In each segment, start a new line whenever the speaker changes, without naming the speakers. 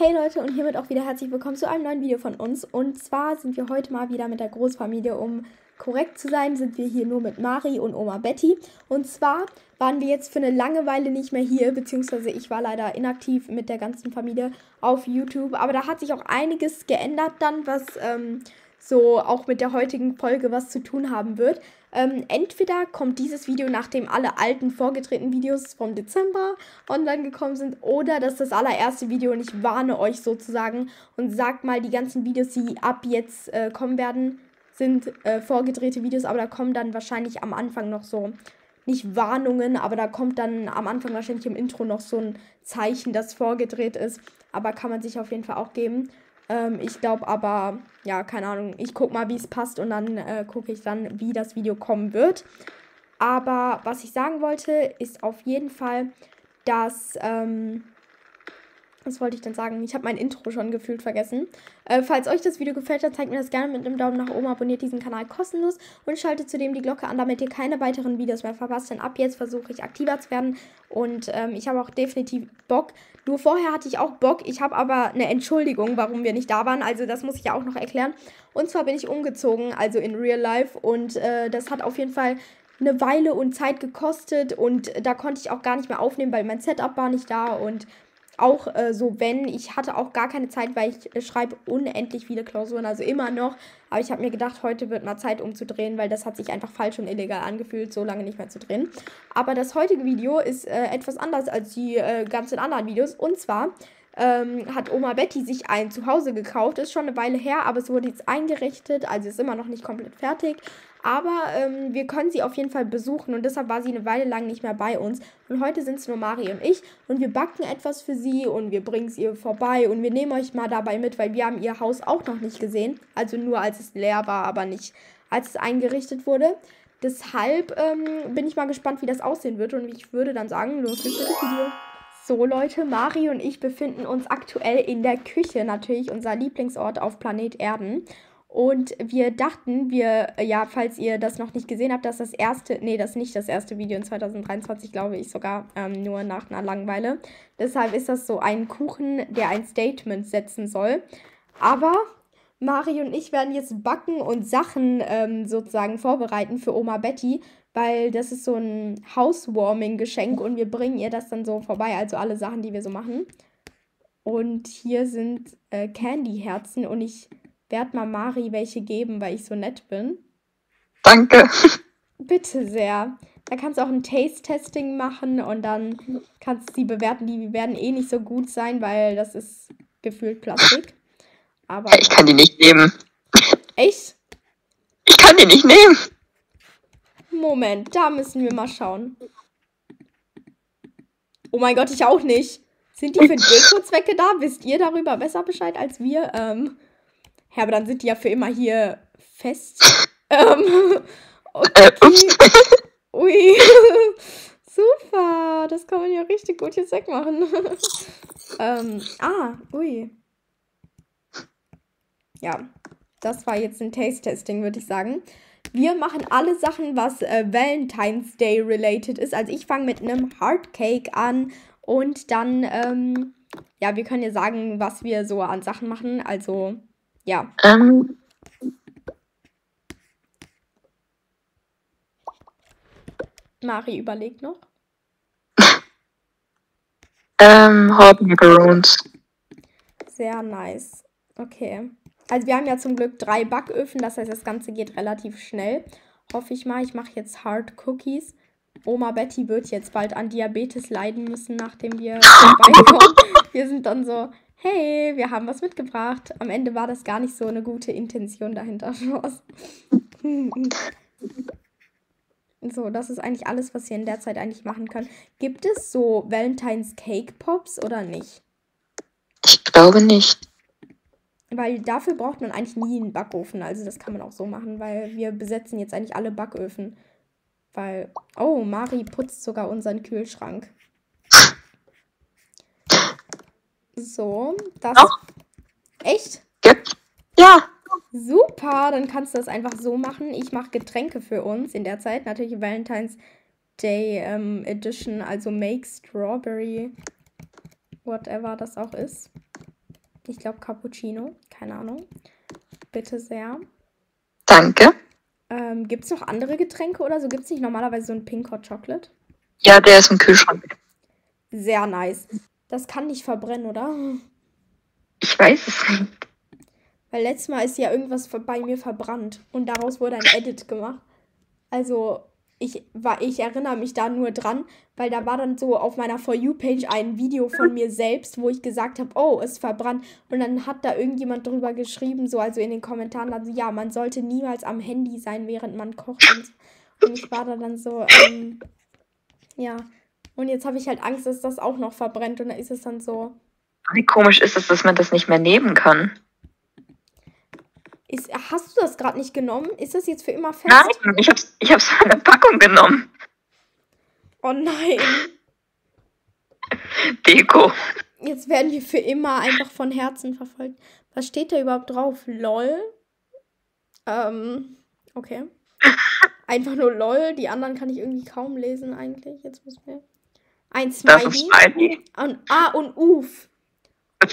Hey Leute und hiermit auch wieder herzlich willkommen zu einem neuen Video von uns. Und zwar sind wir heute mal wieder mit der Großfamilie, um korrekt zu sein, sind wir hier nur mit Mari und Oma Betty. Und zwar waren wir jetzt für eine lange Weile nicht mehr hier, beziehungsweise ich war leider inaktiv mit der ganzen Familie auf YouTube. Aber da hat sich auch einiges geändert dann, was ähm, so auch mit der heutigen Folge was zu tun haben wird. Ähm, entweder kommt dieses Video, nachdem alle alten vorgetretenen Videos vom Dezember online gekommen sind, oder das ist das allererste Video und ich warne euch sozusagen und sag mal, die ganzen Videos, die ab jetzt äh, kommen werden, sind äh, vorgedrehte Videos, aber da kommen dann wahrscheinlich am Anfang noch so, nicht Warnungen, aber da kommt dann am Anfang wahrscheinlich im Intro noch so ein Zeichen, das vorgedreht ist. Aber kann man sich auf jeden Fall auch geben. Ähm, ich glaube aber, ja, keine Ahnung. Ich gucke mal, wie es passt und dann äh, gucke ich dann, wie das Video kommen wird. Aber was ich sagen wollte, ist auf jeden Fall, dass ähm, was wollte ich denn sagen? Ich habe mein Intro schon gefühlt vergessen. Äh, falls euch das Video gefällt, dann zeigt mir das gerne mit einem Daumen nach oben, abonniert diesen Kanal kostenlos und schaltet zudem die Glocke an, damit ihr keine weiteren Videos mehr verpasst. Denn ab jetzt versuche ich aktiver zu werden und ähm, ich habe auch definitiv Bock. Nur vorher hatte ich auch Bock. Ich habe aber eine Entschuldigung, warum wir nicht da waren. Also das muss ich ja auch noch erklären. Und zwar bin ich umgezogen, also in Real Life. Und äh, das hat auf jeden Fall eine Weile und Zeit gekostet und da konnte ich auch gar nicht mehr aufnehmen, weil mein Setup war nicht da und auch äh, so, wenn, ich hatte auch gar keine Zeit, weil ich äh, schreibe unendlich viele Klausuren, also immer noch. Aber ich habe mir gedacht, heute wird mal Zeit umzudrehen, weil das hat sich einfach falsch und illegal angefühlt, so lange nicht mehr zu drehen. Aber das heutige Video ist äh, etwas anders als die äh, ganzen anderen Videos. Und zwar ähm, hat Oma Betty sich ein Zuhause gekauft. Ist schon eine Weile her, aber es wurde jetzt eingerichtet, also ist immer noch nicht komplett fertig. Aber ähm, wir können sie auf jeden Fall besuchen und deshalb war sie eine Weile lang nicht mehr bei uns. Und heute sind es nur Mari und ich und wir backen etwas für sie und wir bringen es ihr vorbei und wir nehmen euch mal dabei mit, weil wir haben ihr Haus auch noch nicht gesehen. Also nur als es leer war, aber nicht als es eingerichtet wurde. Deshalb ähm, bin ich mal gespannt, wie das aussehen wird und ich würde dann sagen, los geht's mit dem Video. So Leute, Mari und ich befinden uns aktuell in der Küche, natürlich unser Lieblingsort auf Planet Erden. Und wir dachten, wir, ja, falls ihr das noch nicht gesehen habt, dass das erste, nee, das ist nicht das erste Video in 2023, glaube ich sogar, ähm, nur nach einer Langeweile. Deshalb ist das so ein Kuchen, der ein Statement setzen soll. Aber Mari und ich werden jetzt backen und Sachen ähm, sozusagen vorbereiten für Oma Betty, weil das ist so ein Housewarming-Geschenk und wir bringen ihr das dann so vorbei, also alle Sachen, die wir so machen. Und hier sind äh, Candy-Herzen und ich werde mal Mari welche geben, weil ich so nett bin.
Danke.
Bitte sehr. Da kannst du auch ein Taste-Testing machen und dann kannst du sie bewerten. Die werden eh nicht so gut sein, weil das ist gefühlt Plastik.
Aber ich kann die nicht nehmen.
Echt?
Ich kann die nicht nehmen.
Moment, da müssen wir mal schauen. Oh mein Gott, ich auch nicht. Sind die für Deko-Zwecke da? Wisst ihr darüber besser Bescheid als wir? Ähm, ja, aber dann sind die ja für immer hier fest. ähm, okay. Ui. Super. Das kann man ja richtig gut jetzt wegmachen. ähm, ah, ui. Ja, das war jetzt ein Taste-Testing, würde ich sagen. Wir machen alle Sachen, was äh, Valentine's Day related ist. Also ich fange mit einem Hardcake an und dann, ähm, ja, wir können ja sagen, was wir so an Sachen machen. Also ja. Ähm. Mari überlegt noch.
ähm, Hot Macaroons.
Sehr nice. Okay. Also wir haben ja zum Glück drei Backöfen, das heißt, das Ganze geht relativ schnell. Hoffe ich mal. Ich mache jetzt Hard Cookies. Oma Betty wird jetzt bald an Diabetes leiden müssen, nachdem wir vorbeikommen. Wir sind dann so, hey, wir haben was mitgebracht. Am Ende war das gar nicht so eine gute Intention dahinter. so, das ist eigentlich alles, was ihr in der Zeit eigentlich machen könnt. Gibt es so Valentine's Cake Pops oder nicht?
Ich glaube nicht.
Weil dafür braucht man eigentlich nie einen Backofen. Also das kann man auch so machen, weil wir besetzen jetzt eigentlich alle Backöfen. Weil, oh, Mari putzt sogar unseren Kühlschrank. So, das. Doch. Echt?
Ja.
Super, dann kannst du das einfach so machen. Ich mache Getränke für uns in der Zeit. Natürlich Valentine's Day ähm, Edition, also Make Strawberry, whatever das auch ist. Ich glaube Cappuccino. Keine Ahnung. Bitte sehr.
Danke.
Ähm, Gibt es noch andere Getränke oder so? Gibt es nicht normalerweise so ein Pink Hot Chocolate?
Ja, der ist im Kühlschrank.
Sehr nice. Das kann nicht verbrennen, oder?
Ich weiß es nicht.
Weil letztes Mal ist ja irgendwas bei mir verbrannt und daraus wurde ein Edit gemacht. Also ich war, ich erinnere mich da nur dran, weil da war dann so auf meiner For You-Page ein Video von mir selbst, wo ich gesagt habe, oh, es verbrannt. Und dann hat da irgendjemand drüber geschrieben, so also in den Kommentaren, also ja, man sollte niemals am Handy sein, während man kocht. Und, und ich war da dann so, ähm, ja. Und jetzt habe ich halt Angst, dass das auch noch verbrennt und dann ist es dann so.
Wie komisch ist es, dass man das nicht mehr nehmen kann?
Ist, hast du das gerade nicht genommen? Ist das jetzt für immer fest?
Nein, ich hab's, ich hab's von der Packung genommen.
Oh nein.
Deko.
Jetzt werden wir für immer einfach von Herzen verfolgt. Was steht da überhaupt drauf? LOL? Ähm, okay. Einfach nur LOL. Die anderen kann ich irgendwie kaum lesen eigentlich. Jetzt müssen wir. Ein
Das ist
Smiley.
Smiley.
Und, ah, und Uf.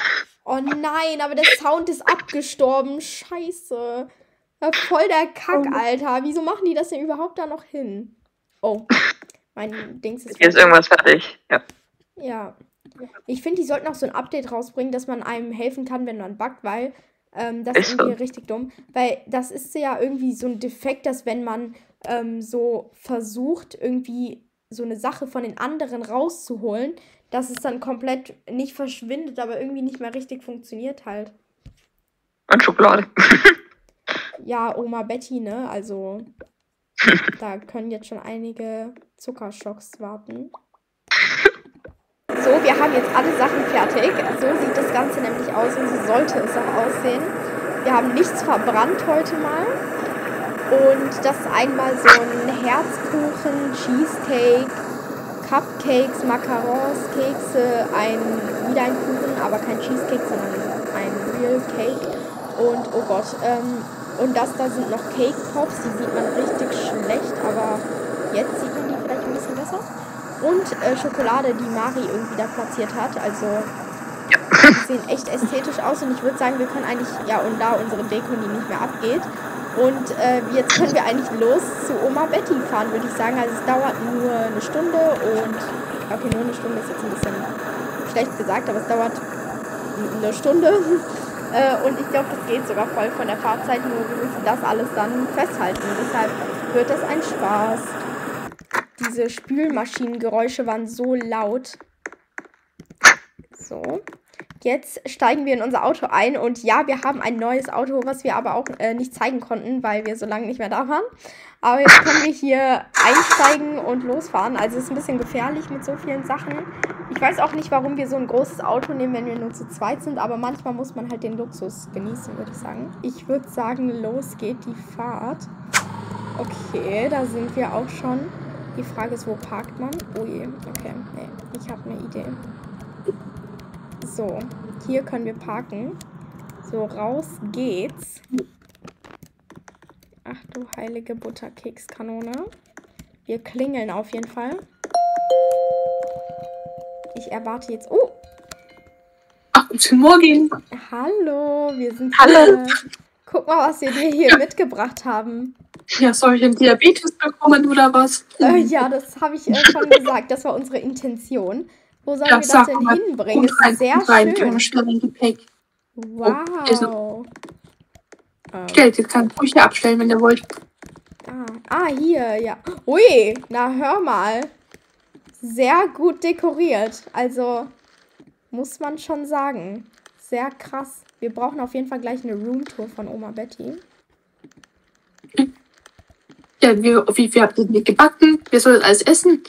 Oh nein, aber der Sound ist abgestorben. Scheiße. Voll der Kack, Alter. Wieso machen die das denn überhaupt da noch hin? Oh. Mein Dings ist
Hier ist irgendwas fertig. Ja.
ja. Ich finde, die sollten auch so ein Update rausbringen, dass man einem helfen kann, wenn man buggt, weil ähm, das ist
Ist so.
irgendwie richtig dumm. Weil das ist ja irgendwie so ein Defekt, dass wenn man ähm, so versucht, irgendwie so eine Sache von den anderen rauszuholen, dass es dann komplett nicht verschwindet, aber irgendwie nicht mehr richtig funktioniert halt.
Und Schokolade.
Ja, Oma Betty, ne? Also da können jetzt schon einige Zuckerschocks warten. So, wir haben jetzt alle Sachen fertig. So sieht das Ganze nämlich aus und so sollte es auch aussehen. Wir haben nichts verbrannt heute mal. Und das ist einmal so ein Herzkuchen, Cheesecake, Cupcakes, Macarons, Kekse, ein, wieder ein Kuchen, aber kein Cheesecake, sondern ein Real Cake. Und oh Gott, ähm, und das da sind noch Cake Pops, die sieht man richtig schlecht, aber jetzt sieht man die vielleicht ein bisschen besser. Und äh, Schokolade, die Mari irgendwie da platziert hat. Also die sehen echt ästhetisch aus und ich würde sagen, wir können eigentlich, ja, und da unsere Deko, die nicht mehr abgeht. Und äh, jetzt können wir eigentlich los zu Oma Betty fahren, würde ich sagen. Also es dauert nur eine Stunde und, okay, nur eine Stunde ist jetzt ein bisschen schlecht gesagt, aber es dauert eine Stunde. Äh, und ich glaube, das geht sogar voll von der Fahrzeit, nur wir müssen das alles dann festhalten. Deshalb wird das ein Spaß. Diese Spülmaschinengeräusche waren so laut. So. Jetzt steigen wir in unser Auto ein und ja, wir haben ein neues Auto, was wir aber auch äh, nicht zeigen konnten, weil wir so lange nicht mehr da waren. Aber jetzt können wir hier einsteigen und losfahren. Also es ist ein bisschen gefährlich mit so vielen Sachen. Ich weiß auch nicht, warum wir so ein großes Auto nehmen, wenn wir nur zu zweit sind, aber manchmal muss man halt den Luxus genießen, würde ich sagen. Ich würde sagen, los geht die Fahrt. Okay, da sind wir auch schon. Die Frage ist, wo parkt man? Oh je, okay, nee, ich habe eine Idee. So, hier können wir parken. So, raus geht's. Ach du heilige Butterkekskanone. Wir klingeln auf jeden Fall. Ich erwarte jetzt. Oh,
Ach, guten Morgen.
hallo, wir sind
Hallo.
hier. Guck mal, was wir dir hier mitgebracht haben.
Ja, soll ich einen Diabetes bekommen oder was?
Äh, ja, das habe ich äh, schon gesagt. Das war unsere Intention. Wo sollen
Ja,
wir das
sag
denn
mal.
hinbringen?
Rein,
ist sehr
rein,
schön.
in Gepäck.
Wow. Ähm,
Stellt, jetzt kann hier abstellen, wenn ihr wollt.
ah, ah, hier, ja. Ui, na hör mal. Sehr gut dekoriert. Also, muss man schon sagen. Sehr krass. Wir brauchen auf jeden Fall gleich eine Roomtour von Oma Betty.
Ja, wie, wie viel habt ihr denn gebacken? Wir sollen alles essen.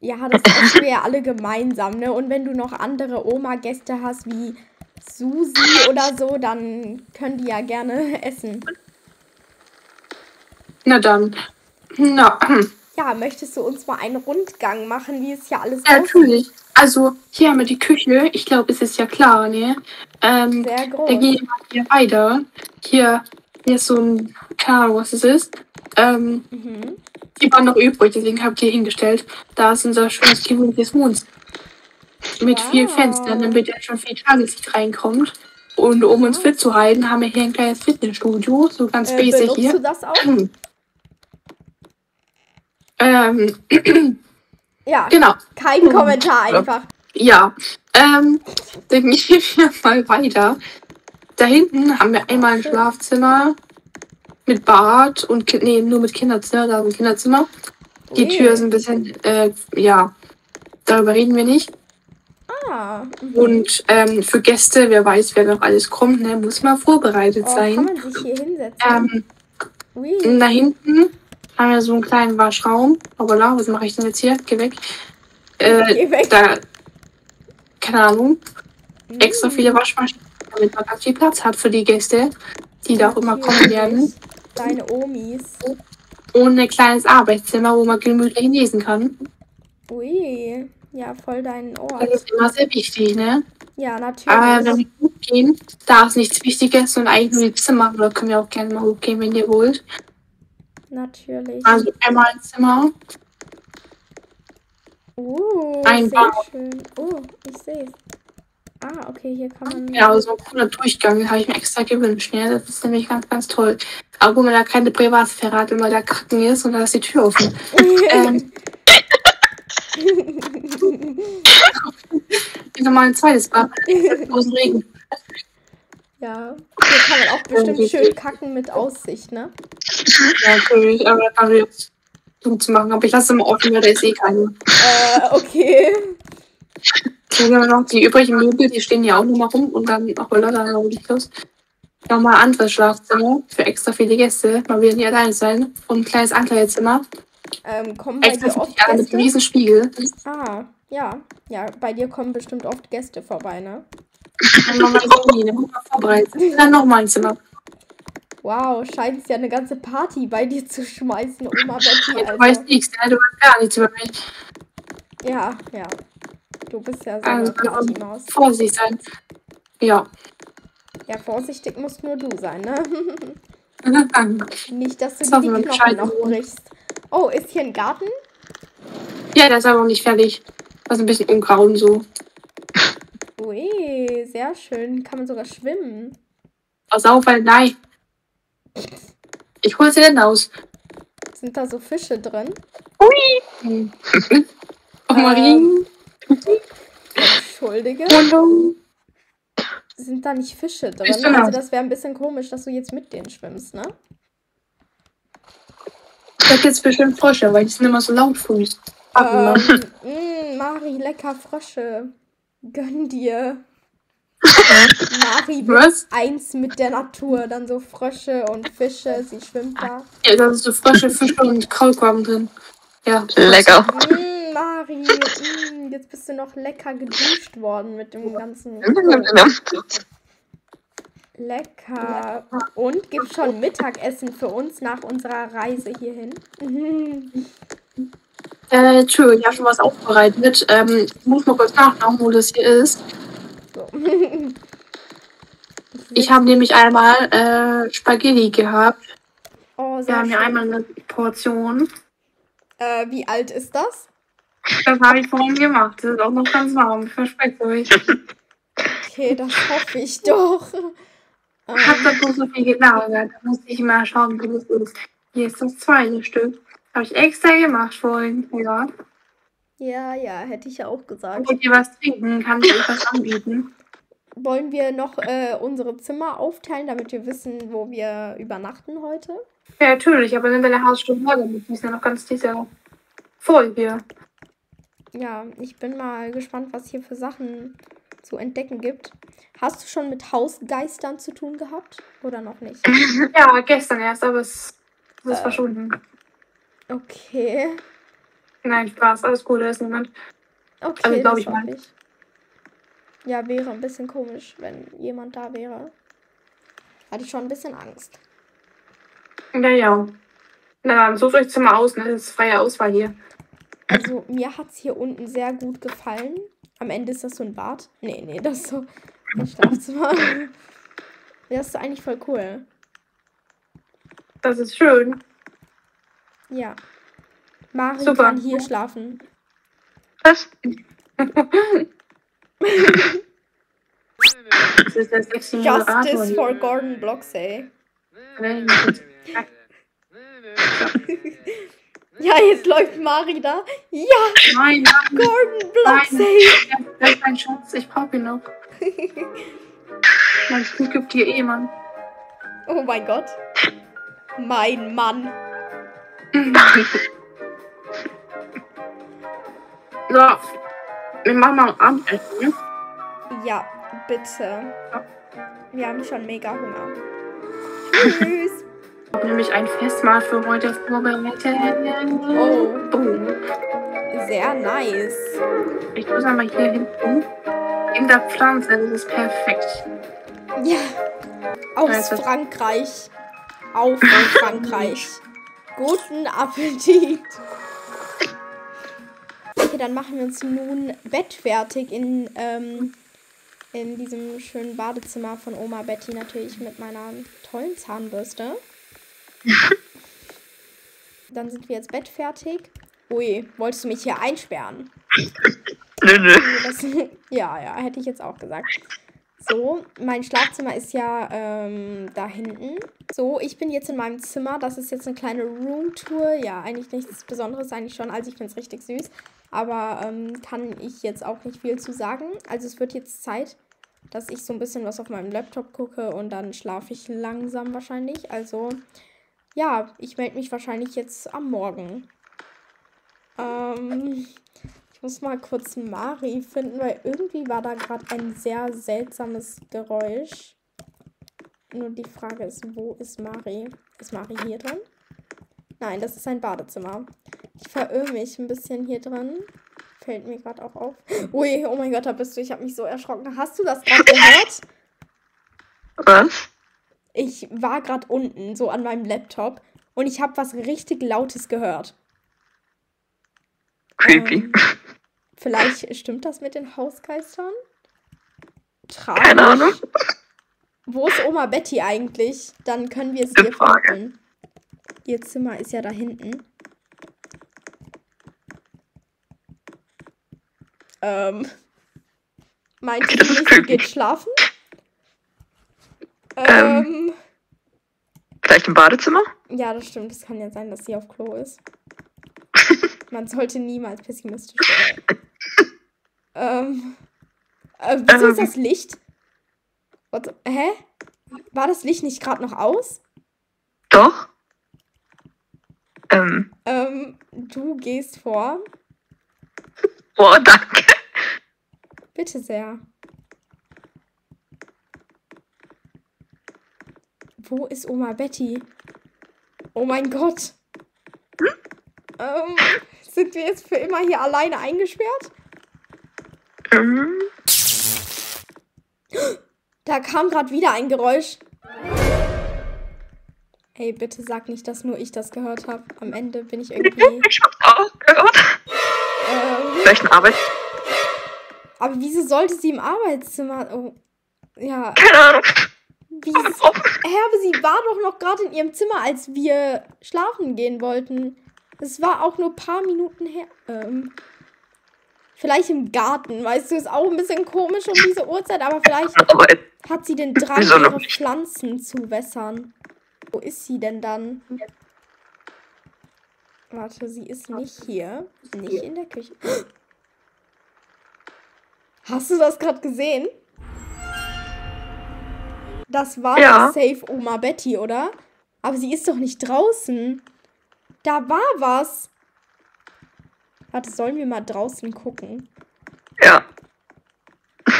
Ja, das essen wir ja alle gemeinsam, ne? Und wenn du noch andere Oma-Gäste hast, wie Susi oder so, dann können die ja gerne essen.
Na dann. Na,
Ja, möchtest du uns mal einen Rundgang machen, wie es hier alles
ja,
aussieht?
natürlich. Also, hier haben wir die Küche. Ich glaube, es ist ja klar, ne? Ähm,
Sehr
da
groß.
gehen wir hier weiter. Hier, hier ist so ein, keine Ahnung, was es ist. Ähm,
Mhm.
Die waren noch übrig, deswegen habe ich hier hingestellt. Da ist unser schönes gewöhnliches Wohnzimmer. Mit vier
Wow.
Fenstern, damit ja schon viel Tageslicht reinkommt. Und um uns fit zu halten, haben wir hier ein kleines Fitnessstudio, so ganz
Äh,
basic hier.
du das auch?
Ähm,
Ja,
genau.
kein Kommentar einfach.
Ja, ähm, dann gehen wir mal weiter. Da hinten haben wir einmal ein Schlafzimmer mit Bad und, Ki- nee, nur mit Kinderzimmer, da ist ein Kinderzimmer. Die
Ui.
Tür ist ein bisschen, äh, ja, darüber reden wir nicht.
Ah, mhm.
Und ähm, für Gäste, wer weiß, wer noch alles kommt, ne, muss mal vorbereitet
oh, kann
sein.
man sich hier hinsetzen?
Ähm, da hinten haben wir so einen kleinen Waschraum. Aber la, was mache ich denn jetzt hier? Geh weg. Äh,
Geh weg.
da, keine Ahnung, extra
Mm,
viele Waschmaschinen, damit man ganz viel Platz hat für die Gäste, die da auch immer kommen werden.
Deine Omis.
Und ein kleines Arbeitszimmer, wo man gemütlich lesen kann.
Ui. Ja, voll deinen
Das
Ort.
ist immer sehr wichtig, ne?
Ja, natürlich.
Aber wenn wir hochgehen, da ist nichts Wichtiges und eigentlich nur die Zimmer. Da können wir auch gerne mal hochgehen, wenn ihr wollt.
natürlich.
Also einmal ein Zimmer.
Uh,
ein
schön. Oh, ich sehe es. Ah, okay, hier kann man.
Ja, also so ein cooler Durchgang, habe ich mir extra gewünscht. Ne? Das ist nämlich ganz, ganz toll. Aber wo man da keine Privatsphäre hat, wenn man da kacken ist und da ist die Tür offen. ähm, nochmal ein zweites Bad. Großen Regen.
ja, hier kann man auch bestimmt schön kacken mit Aussicht, ne?
Ja, natürlich, aber da kann man dumm zu machen. Aber ich lasse immer offen, weil da ist eh keine.
Äh, okay.
Dann haben wir noch die übrigen Möbel, die stehen ja auch nochmal rum und dann auch wieder dann hol ich los. Nochmal ein anderes Schlafzimmer für extra viele Gäste. Mal wieder nicht alleine sein. Und ein kleines Ankleidezimmer.
Ähm, kommen bei
Extra
dir oft
alle mit
Gäste?
einem riesen Spiegel.
Ah, ja. Ja, bei dir kommen bestimmt oft Gäste vorbei, ne?
Dann nochmal vorbereitet. Dann nochmal ein Zimmer.
Wow, scheint es ja eine ganze Party bei dir zu schmeißen, Oma Betty.
Ja, du weißt
Also,
nichts, ne? Du weißt gar nichts über mich.
ja, ja. Du bist ja so eine
Also,
Partymaus.
Vorsicht sein. Ja.
Ja, vorsichtig musst nur du sein, ne? Nicht, dass du
Das
dir die Knochen noch brichst. Oh, ist hier ein Garten?
Ja, der ist aber noch nicht fertig. Das ist ein bisschen ungrau und so.
Ui, sehr schön. Kann man sogar schwimmen.
Pass auf, weil nein. Ich hol's dir denn aus.
Sind da so Fische drin?
Hm. Oh, Marie.
Entschuldige.
Hallo.
Sind da nicht Fische drin?
Ich bin
Also das wäre ein bisschen komisch, dass du jetzt mit denen schwimmst, ne?
Ich hab jetzt bestimmt Frösche, weil die sind immer so laut früh.
Ähm, mh, Mari, lecker Frösche. Gönn dir. Mari wird
Was?
eins mit der Natur. Dann so Frösche und Fische. Sie schwimmt da.
Ja, da sind so Frösche, Fische und Kaulquappen drin. Ja.
Lecker.
Mm, Mari, mm, jetzt bist du noch lecker geduscht worden mit dem ganzen. Lecker. Und gibt schon Mittagessen für uns nach unserer Reise hierhin.
Äh, Entschuldigung, ich habe schon was aufbereitet. Ähm, ich muss mal kurz nachschauen, wo das hier ist.
So.
Ich habe nämlich einmal äh, Spaghetti gehabt.
Oh,
Wir haben ja einmal eine Portion.
Äh, wie alt ist das?
Das habe ich vorhin gemacht. Das ist auch noch ganz warm. Ich verspreche euch.
Okay, das hoffe ich doch.
Ich habe da bloß so viel gelagert. Da musste ich mal schauen, wo das ist. Hier ist das zweite Stück. Habe ich extra gemacht vorhin. Ja.
ja, ja, hätte ich ja auch gesagt.
Wollt ihr was trinken? Kann ich euch was anbieten?
Wollen wir noch äh, unsere Zimmer aufteilen, damit wir wissen, wo wir übernachten heute?
Ja, natürlich, aber dann deine Hausstunde voll damit. Die ist ja noch ganz dieser voll hier.
Ja, ich bin mal gespannt, was hier für Sachen zu entdecken gibt. Hast du schon mit Hausgeistern zu tun gehabt? Oder noch nicht?
Ja, gestern erst, aber es, es ist
Äh.
verschwunden.
Okay.
Nein, Spaß, alles gut, da ist niemand.
Okay,
Also, glaub
das
ich mal.
ich. Ja, wäre ein bisschen komisch, wenn jemand da wäre. Hatte ich schon ein bisschen Angst.
Ja, ja. Na dann, sucht euch Zimmer aus, ne? Das ist freie Auswahl hier.
Also, mir hat es hier unten sehr gut gefallen. Am Ende ist das so ein Bad. Nee, nee, das ist so ein Schlafzimmer. Das ist eigentlich voll cool.
Das ist schön.
Ja. Mari
Super.
kann hier schlafen.
Was?
Justice for Gordon Blocksey.
hier.
Ja, jetzt läuft Mari da. Ja,
Nein,
Gordon Blocksey.
das ist mein Schatz. Ich brauche ihn noch. Mein Kind gibt dir eh, Mann.
Oh mein Gott. Mein Mann.
So, wir machen mal Abendessen. ne?
Ja, bitte. Wir haben schon mega Hunger. Tschüss.
Ich habe nämlich ein Festmahl für heute vorbereitet.
Oh,
Oh.
sehr nice.
Ich muss einmal hier hinten. In der Pflanze, das ist perfekt.
Ja. Aus Frankreich. Auf Frankreich. Guten Appetit. Okay, dann machen wir uns nun bettfertig in, ähm, in diesem schönen Badezimmer von Oma Betty natürlich mit meiner tollen Zahnbürste. Dann sind wir jetzt bettfertig. Ui, wolltest du mich hier einsperren?
Nö, nö.
Das, ja, ja, hätte ich jetzt auch gesagt. So, mein Schlafzimmer ist ja ähm, da hinten. So, ich bin jetzt in meinem Zimmer. Das ist jetzt eine kleine Roomtour. Ja, eigentlich nichts Besonderes, eigentlich schon. Also ich finde es richtig süß. Aber ähm, kann ich jetzt auch nicht viel zu sagen. Also es wird jetzt Zeit, dass ich so ein bisschen was auf meinem Laptop gucke und dann schlafe ich langsam wahrscheinlich. Also ja, ich melde mich wahrscheinlich jetzt am Morgen. Ähm, ich muss mal kurz Mari finden, weil irgendwie war da gerade ein sehr seltsames Geräusch. Nur die Frage ist, wo ist Mari? Ist Mari hier drin? Nein, das ist ein Badezimmer. Ich verirre mich ein bisschen hier drin. Fällt mir gerade auch auf. Ui, oh mein Gott, da bist du. Ich habe mich so erschrocken. Hast du das gerade gehört?
Was?
Ich war gerade unten, so an meinem Laptop, und ich habe was richtig Lautes gehört.
Creepy.
Ähm, vielleicht stimmt das mit den Hausgeistern? Tragisch.
Keine Ahnung.
Wo ist Oma Betty eigentlich? Dann können wir es
Frage.
finden. Ihr Zimmer ist ja da hinten. Ähm. Meint
Okay,
ihr geht schlafen?
Ähm. Im Badezimmer?
Ja, das stimmt. Es kann ja sein, dass sie auf Klo ist. Man sollte niemals pessimistisch sein. ähm. Äh, wieso ist
Ähm.
das Licht? What, hä? War das Licht nicht gerade noch aus?
Doch. Ähm.
Ähm, du gehst vor.
Boah, danke.
Bitte sehr. Wo ist Oma Betty? Oh mein Gott. Ähm, sind wir jetzt für immer hier alleine eingesperrt?
Ähm,
Da kam gerade wieder ein Geräusch. Ey, bitte sag nicht, dass nur ich das gehört habe. Am Ende bin ich irgendwie.
Ich hab's auch gehört.
Ähm,
Vielleicht ein Arbeit.
aber wieso sollte sie im Arbeitszimmer. Oh. Ja.
Keine Ahnung.
Wie, aber sie war doch noch gerade in ihrem Zimmer, als wir schlafen gehen wollten. Es war auch nur ein paar Minuten her. Ähm, vielleicht im Garten, weißt du, ist auch ein bisschen komisch um diese Uhrzeit, aber vielleicht hat sie den Drang, ihre? Pflanzen zu wässern. Wo ist sie denn dann? Warte, sie ist nicht hier. Nicht in der Küche. Hast du das gerade gesehen? Das war
Ja.
safe Oma Betty, oder? Aber sie ist doch nicht draußen. Da war was. Warte, sollen wir mal draußen gucken?
Ja.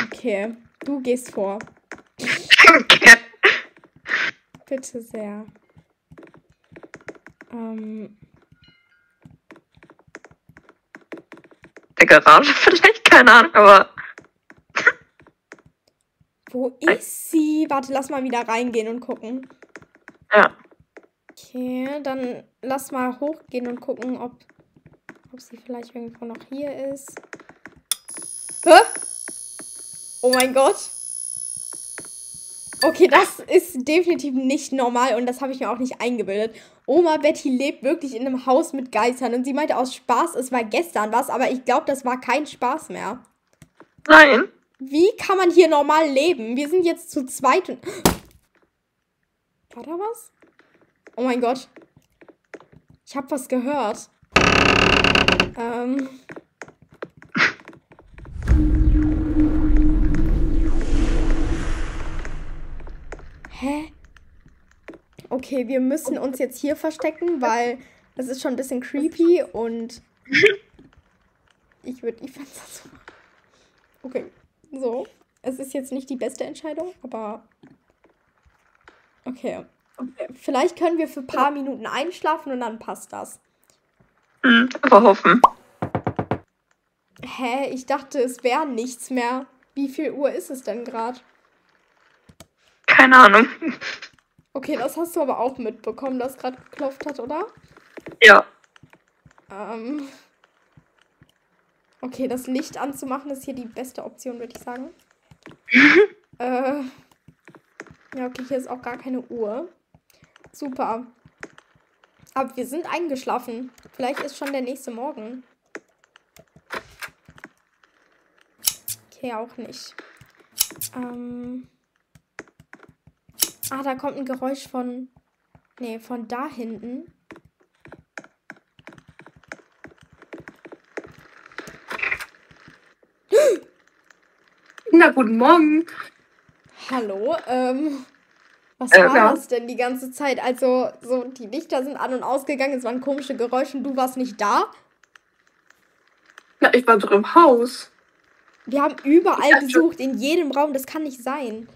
Okay, du gehst vor.
Danke.
Bitte sehr. Ähm,
Der Garage vielleicht, keine Ahnung, aber
wo ist sie? Warte, lass mal wieder reingehen und gucken.
ja.
Okay, dann lass mal hochgehen und gucken, ob, ob sie vielleicht irgendwo noch hier ist. Hä? Oh mein Gott. Okay, das ist definitiv nicht normal und das habe ich mir auch nicht eingebildet. Oma Betty lebt wirklich in einem Haus mit Geistern und sie meinte aus Spaß, es war gestern was, aber ich glaube, das war kein Spaß mehr.
Nein.
Wie kann man hier normal leben? Wir sind jetzt zu zweit. und- War da was? Oh mein Gott. Ich habe was gehört. Ähm. Hä? Okay, wir müssen uns jetzt hier verstecken, weil es ist schon ein bisschen creepy und ich würde ich find's das so. Okay, so. Es ist jetzt nicht die beste Entscheidung, aber okay. okay. Vielleicht können wir für ein paar Minuten einschlafen und dann passt das.
Hm, aber hoffen.
Hä, ich dachte, es wäre nichts mehr. Wie viel Uhr ist es denn gerade?
Keine Ahnung.
Okay, das hast du aber auch mitbekommen, dass gerade geklopft hat, oder?
Ja.
Ähm. Okay, das Licht anzumachen ist hier die beste Option, würde ich sagen. äh. Ja, okay, hier ist auch gar keine Uhr. Super. Aber wir sind eingeschlafen. Vielleicht ist schon der nächste Morgen. Okay, auch nicht. Ähm. Ah, da kommt ein Geräusch von. Nee, von da hinten.
Guten Morgen.
Hallo, ähm, was
Äh,
war
ja.
das denn die ganze Zeit? Also, so, die Lichter sind an und ausgegangen, es waren komische Geräusche und du warst nicht da?
Na, ich war doch im Haus.
Wir haben überall
Ich schon-
gesucht, in jedem Raum, das kann nicht sein.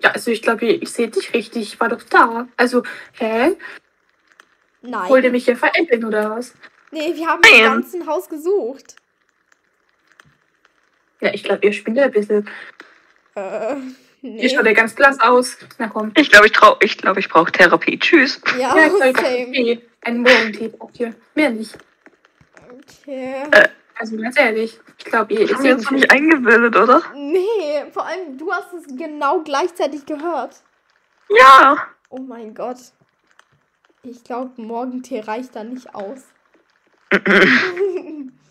Ja, also ich glaube, ich sehe dich richtig. Ich war doch da. Also, hä?
Nein.
Wollt ihr mich hier veräppeln oder was?
Nee, wir haben
Nein.
im ganzen Haus gesucht.
Ja, ich glaube, ihr spinnt ein bisschen.
Äh,
Ihr
nee.
schaut ja ganz blass aus. Na komm.
Ich glaube, ich, trau ich, glaub, ich brauche Therapie. Tschüss.
Ja,
Ja, ich
same.
Ein Morgentee braucht ihr. Mehr nicht.
Okay.
Also ganz ehrlich. Ich glaube, ihr,
uns
mich
noch nicht eingebildet, oder?
Nee, vor allem, du hast es genau gleichzeitig gehört.
Ja.
Oh mein Gott. Ich glaube, Morgentee reicht da nicht aus.